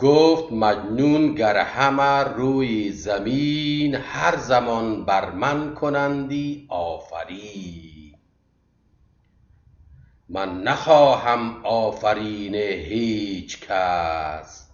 گفت مجنون گر همه روی زمین هر زمان بر من کنندی آفرین. من نخواهم آفرین هیچ کس.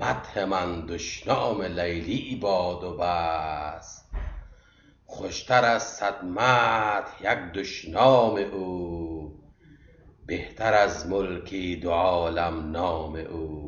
مدح من دشنام لیلی باد و بس. خوشتر از صد مدح یک دشنام او. بهتر از ملک دو عالم نام او.